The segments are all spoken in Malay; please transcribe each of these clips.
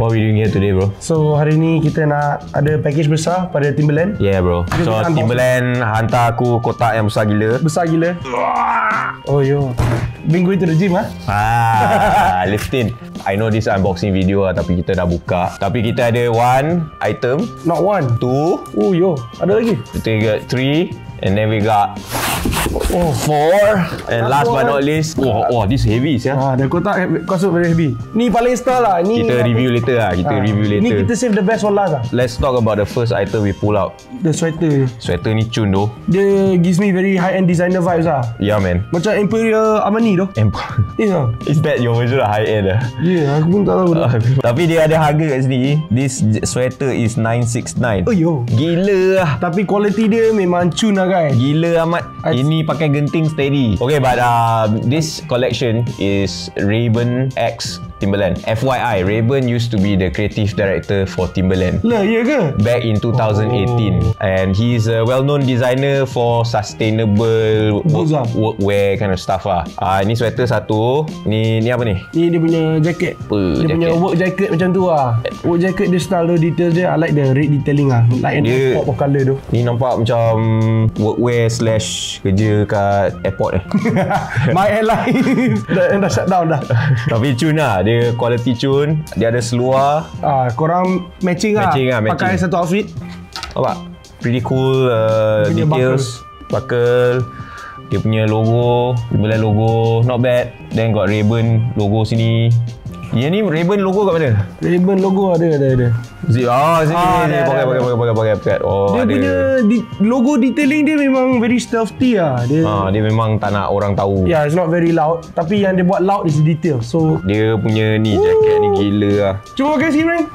What we doing here today, bro? So hari ni kita nak ada package besar pada Timberland. Yeah, bro. Kita So unboxing. Timberland hantar aku kotak yang besar gila. Besar gila. Oh yo. Been going to the gym ah. Ah, lifting. I know this unboxing video lah tapi kita dah buka. Tapi kita ada one item, Not one. two, Oh yo. Ada lagi. got three, and then we got Oh. four, and last but not least, wah, wah, this heavy ya. Ah, dan kotak kasut very heavy. Ni paling style lah. Ni Kita review later lah, kita Ah, review Ni later. kita save the best for last lah. Let's talk about the first item we pull out. The sweater. Sweater ni cun doh. Dia gives me very high end designer vibes lah. Yeah man. Macam Imperial Armani tu. Emp- Ya. Is that your version of high end ah? Ya, aku pun tak tahu. dah. Tapi dia ada harga kat sini. This sweater is 969. Oh yo. Gila lah. Tapi quality dia memang cun lah guys. Gila amat. I- Ini pakai genting steady. Okay, but uh, this collection is Raven X Timberland. FYI, Raven used to be the creative director for Timberland. Lah, ya ke? Back in 2018 And he's a well-known designer For sustainable work, lah. workwear kind of stuff lah uh, Ni sweater satu Ni ni apa ni? Ni dia punya jacket. Apa dia punya jacket? work jacket macam tu lah. Work jacket dia style tu, details dia. I like the red detailing lah. Like dia... pop of colour tu. Ni nampak macam workwear slash kerja kat airport eh. My airline dah, dah shut down dah. Tapi cun lah. Dia quality cun. Dia ada seluar. Ah, korang matching lah. Matching lah, matching. Pakai satu outfit. Nampak? Pretty cool uh, Dia details. Buckle. Dia punya logo. Timberland logo. Not bad. Then got Raven logo sini. Yang ni Raven logo kat mana? Raven logo ada, ada, ada. Zip. Oh, sini. Ah, sini. ada, Pakai, pakai, pakai, pakai, pakai, pakai. Oh, Dia ada. punya di, logo detailing dia memang very stealthy lah. Dia, Ah, dia memang tak nak orang tahu. yeah, it's not very loud. Tapi yang dia buat loud is detail. So, Dia punya ni jaket ni gila lah. cuba pakai sini, Brian.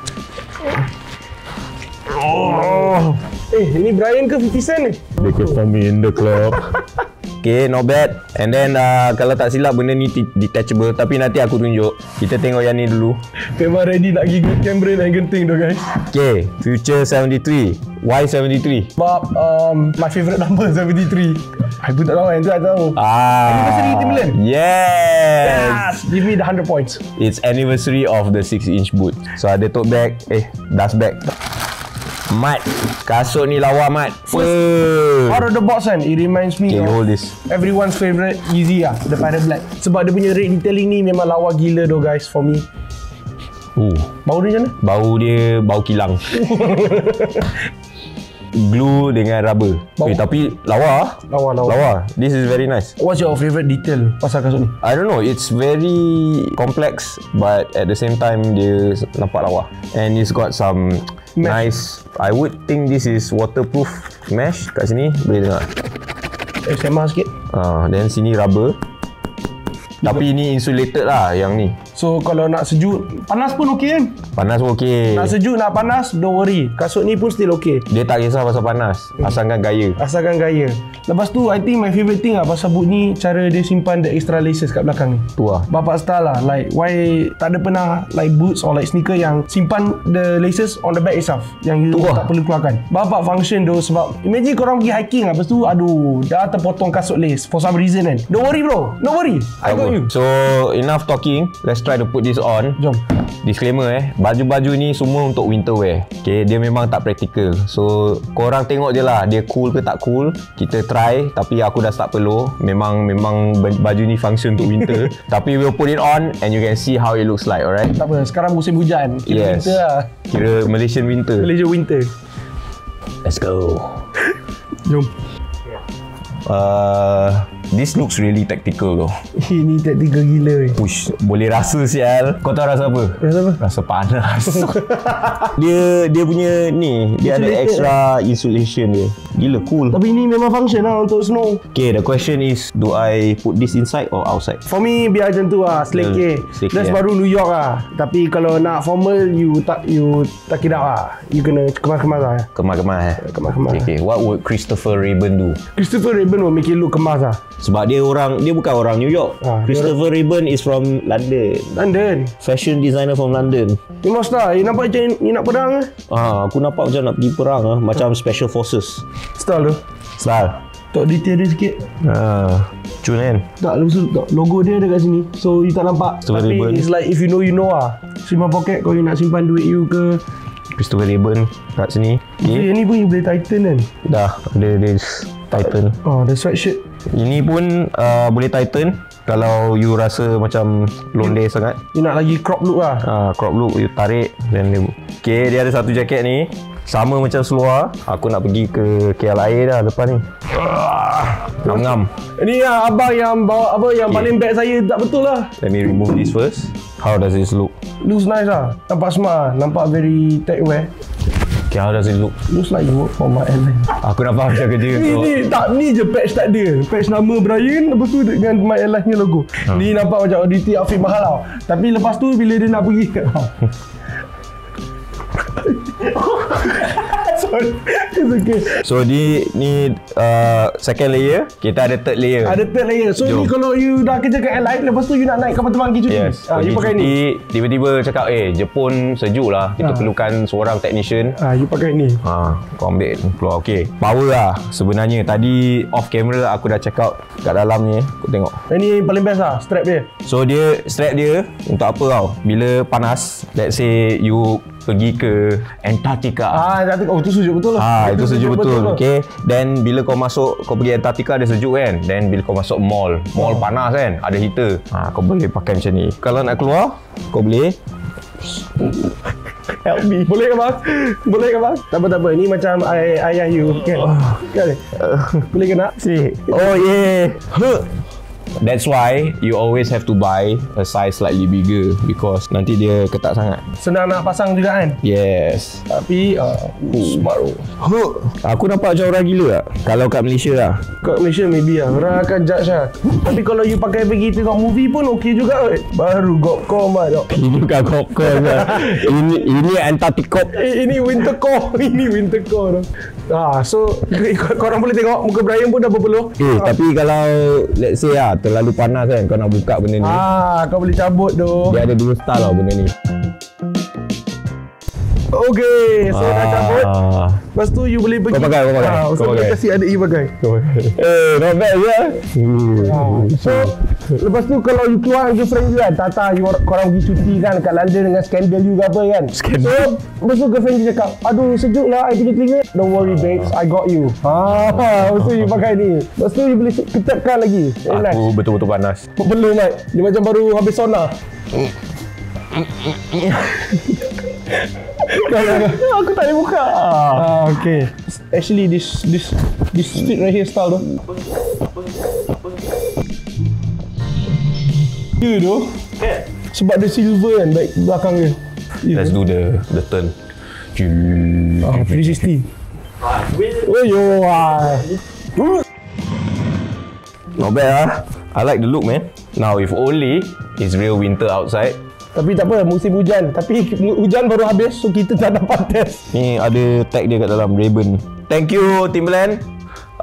Oh. Eh, ni Brian ke 50 Cent ni? They can find me in the club. Okay, not bad. And then uh, kalau tak silap benda ni detachable tapi nanti aku tunjuk. Kita tengok yang ni dulu. Memang ready nak pergi kamera dan genting tu guys. Okay, Future 73. Why 73? Sebab um, my favourite number 73. I pun tak tahu yang tu tak tahu. Ah. Anniversary Timberland. Yes. Yes! Give me the 100 points. It's anniversary of the 6 inch boot. So ada tote bag, eh dust bag. Mat, kasut ni lawa mat. Fuh. Out of the box kan, it reminds me Okay, of hold this. everyone's favourite Yeezy lah, the Pirate Black. Sebab dia punya red detailing ni memang lawa gila doh guys for me. Uh, Bau dia macam mana? bau dia bau kilang. Glue dengan rubber. Bau- Eh, tapi lawa. Lawa, lawa. Lawa. This is very nice. What's your favourite detail pasal kasut ni? I don't know, it's very complex but at the same time dia nampak lawa. And it's got some Mesh. nice I would think this is waterproof mesh kat sini boleh tengok. Eh, sema sikit. Ah, then sini rubber. Tapi ini insulated lah yang ni. So, kalau nak sejuk, panas pun okey kan? Panas pun okey. Nak sejuk, nak panas, don't worry. Kasut ni pun still okey. Dia tak kisah pasal panas, asalkan gaya. Asalkan gaya. Lepas tu, I think my favourite thing lah pasal boot ni, cara dia simpan the extra laces kat belakang ni. Tu lah. Bapak style lah Like why Tak ada pernah Like boots or like sneaker Yang simpan the laces On the back itself Yang you Tu lah. tak perlu keluarkan Bapak function tu Sebab Imagine korang pergi hiking lah Lepas tu Aduh Dah terpotong kasut lace For some reason kan Don't worry bro Don't worry I got you So enough talking, let's try to put this on. Jom Disclaimer eh, baju-baju ni semua untuk winter wear. Okay, dia memang tak practical. So, korang tengok je lah dia cool ke tak cool. Kita try tapi aku dah start peluh. Memang memang baju ni function untuk winter. tapi we'll put it on and you can see how it looks like, alright? Tak apa Sekarang musim hujan Kira Yes. winter lah Kira Malaysian winter. Malaysia winter Let's go. Jom Uh, this looks really tactical though. Ini taktikal gila weh Push, boleh rasa sial. Kau tahu rasa apa? Rasa apa? Rasa panas. dia dia punya ni, dia ada extra insulation dia. Gila cool. Tapi ini memang function lah Untuk snow Okay, the question is, do I put this inside or outside? For me biar macam tu lah Seleke Seleke, That's eh. baru New York lah Tapi kalau nak formal You tak You tak kira lah You kena kemas-kemas lah Kemas-kemas eh? Kemas-kemas. Okay, okay. What would Christopher Raven do? Christopher Raven will make it look kemas lah Sebab dia orang, dia bukan orang New York. Ah, dia Christopher Raven is from London. London Fashion designer from London. Ni monster You nampak macam You nak perang ke Ah, aku nampak macam nak pergi perang ah, macam special forces. Style tu Style. Tak detail dia sikit Ah, cun kan? Tak lepas tu tak, Logo dia ada kat sini So you tak nampak Tapi ribbon. it's like If you know you know lah Simpan poket Kalau you nak simpan duit you ke Christopher Ribbon kat sini. okay. Yang ni pun you boleh tighten kan Dah ada this tighten. Oh the sweatshirt Ini pun uh, boleh tighten kalau you rasa macam lonely sangat. You nak lagi crop look lah Ah, crop look you tarik then dia Okay, dia ada satu jaket ni sama macam seluar. Aku nak pergi ke KLIA dah lepas ni. Ngam-ngam. Ini lah abang yang bawa apa Yang Okay. paling bag saya Tak betul lah Let me remove this first. How does this look? Looks nice lah Nampak smart Nampak very tech wear Okay, how does it look? Looks like you work for my airline Aku nampak macam kerja Ni, ni, tak, ni je patch tak ada. Patch nama Brian Lepas tu dengan my airline punya logo. Ni nampak macam auditi outfit mahal tau. Tapi lepas tu bila dia nak pergi Sorry It's okay So di ni uh, second layer, kita ada third layer. Ada third layer So Jom. ni kalau you dah kerja kat airline Lepas tu you nak naik kapal terbang pergi cuti Yes. ah, You pakai cuti, ni Tiba-tiba cakap, eh Jepun sejuk lah. Kita Ah. perlukan seorang technician. ah, You pakai ni Ha, kau ambil keluar. Okay. Power lah sebenarnya. Tadi off camera aku dah check out kat dalam ni. Kau tengok. Yang ni paling best lah Strap dia So dia strap dia untuk apa tau? Bila panas, let's say you pergi ke Antarctica. Ah, tu, oh tu sejuk betul lah Ah itu sejuk betul. lah. Okay. Then bila kau masuk kau pergi Antarctica dia sejuk kan. Then bila kau masuk mall, mall Oh. panas kan, ada heater. Ah kau boleh pakai macam ni. Kalau nak keluar, kau boleh Help me Boleh ke bang? Boleh ke bang? Tak apa tak apa Ni macam ay- ayah you Kan? Kan? Boleh ke nak? See. Oh yeah. Huh. That's why you always have to buy a size slightly bigger because nanti dia ketat sangat. Senang nak pasang juga kan? Yes. Tapi uh, Smart tu Huh. Aku nampak macam orang gila tak? Kalau kat Malaysia lah. Kat Malaysia maybe lah Orang akan judge lah Tapi kalau you pakai pergi tengok movie pun okey juga kot Baru Gopcom lah dok Ini bukan popcorn lah. ini ini Antarctica. Eh, ini winter core Ini winter Ah, so kor- korang boleh tengok muka Brian pun dah berpeluh. Eh, tapi kalau let's say lah terlalu panas kan kau nak buka benda ni. Ah, kau boleh cabut tu. Dia ada dua style tau benda ni. Okay, so dah cabut. Ah. Lepas tu you boleh pergi. Kau pakai, kau pakai. Ah, so Kau pakai. kasih adik you pakai. Eh, not bad ya. Ah, so lepas tu kalau you keluar dengan girlfriend you kan, Tata you or- korang pergi cuti kan kat London dengan skandal you ke apa kan. Skandal. So lepas tu girlfriend you cakap, aduh sejuk lah I punya telinga. Don't worry babes, I got you. Ah, lepas tu you pakai ni. Lepas tu you boleh ketapkan lagi. Relax. Aku betul-betul panas. Perlu Mat Dia macam baru habis sauna Aku tak boleh buka Ah, okay. Actually this this this fit right here style tu. Ya tu. Sebab dia silver kan back belakang dia. Ya. Let's do the the turn. Ah, 360. Oh yo. ah. Not bad ah. I like the look man. Now if only it's real winter outside. Tapi tak apa musim hujan. Tapi hujan baru habis so kita tak dapat test. Ni ada tag dia kat dalam Raven. Thank you Timberland.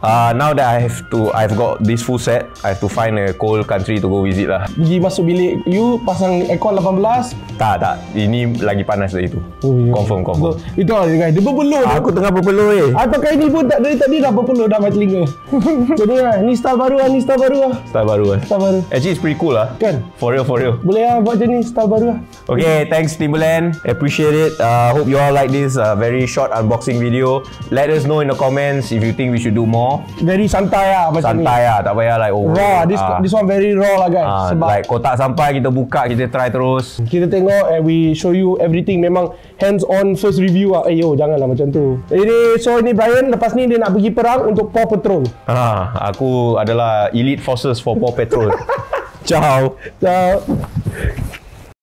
Uh, now that I have to, I've got this full set. I have to find a cold country to go visit lah. Pergi masuk bilik you pasang aircon 18. Tak tak, ini lagi panas dari itu. Oh, ya. Confirm confirm. So, itu lah guys. Dia berpeluh. Aku tengah berpeluh eh. Ah, pakai ni pun tak dari tadi dah berpeluh dah main telinga. Jadi lah, ni style baru lah, ni style baru lah. Style baru eh. Style baru. Actually it's pretty cool lah. Kan? For real for real. Boleh lah buat macam ni, style baru lah. Okay, thanks Timberland. Appreciate it. Uh, hope you all like this uh, very short unboxing video. Let us know in the comments if you think we should do more. Very santai lah macam ni. Santai lah, tak payah like over. Raw, this Ah. this one very raw lah guys. Ah, Sebab like kotak sampai kita buka, kita try terus. kita tengok and we show you everything memang hands on first review lah. Eh yo, janganlah macam tu. Ini so ini Brian lepas ni dia nak pergi perang untuk Paw Patrol. Ah, aku adalah elite forces for Paw Patrol. Ciao. So